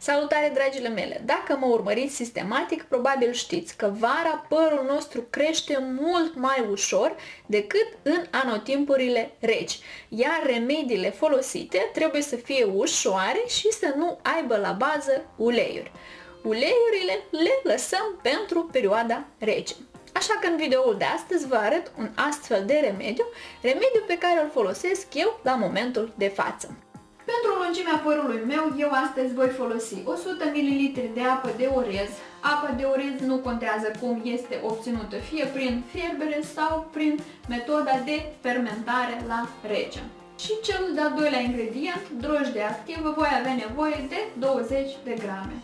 Salutare dragile mele! Dacă mă urmăriți sistematic, probabil știți că vara părul nostru crește mult mai ușor decât în anotimpurile reci, iar remediile folosite trebuie să fie ușoare și să nu aibă la bază uleiuri. Uleiurile le lăsăm pentru perioada rece. Așa că în videoul de astăzi vă arăt un astfel de remediu, remediu pe care îl folosesc eu la momentul de față. Pentru lungimea părului meu, eu astăzi voi folosi 100 ml de apă de orez. Apa de orez nu contează cum este obținută, fie prin fierbere sau prin metoda de fermentare la rece. Și cel de-al doilea ingredient, drojdie activă, voi avea nevoie de 20 de grame.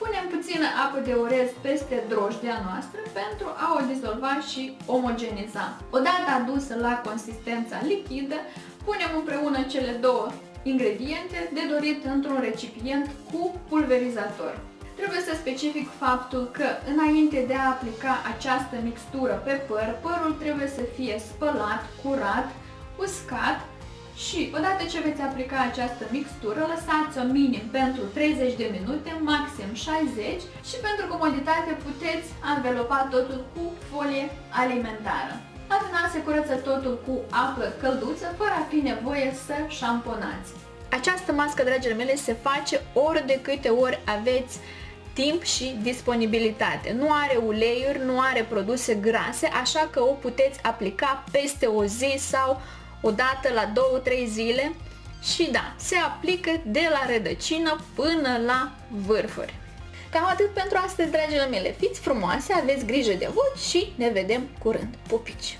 Punem puțină apă de orez peste drojdia noastră pentru a o dizolva și omogeniza. Odată adusă la consistența lichidă, punem împreună cele două ingrediente de dorit într-un recipient cu pulverizator. Trebuie să specific faptul că înainte de a aplica această mixtură pe păr, părul trebuie să fie spălat, curat, uscat și odată ce veți aplica această mixtură, lăsați-o minim pentru 30 de minute, maxim 60 și pentru comoditate puteți anvelopa totul cu folie alimentară. La final se curăță totul cu apă călduță, fără a fi nevoie să șamponați. Această mască, dragile mele, se face ori de câte ori aveți timp și disponibilitate. Nu are uleiuri, nu are produse grase, așa că o puteți aplica peste o zi sau o dată la 2-3 zile și da, se aplică de la rădăcină până la vârfuri. Cam atât pentru astăzi, dragile mele. Fiți frumoase, aveți grijă de voi și ne vedem curând. Pupici!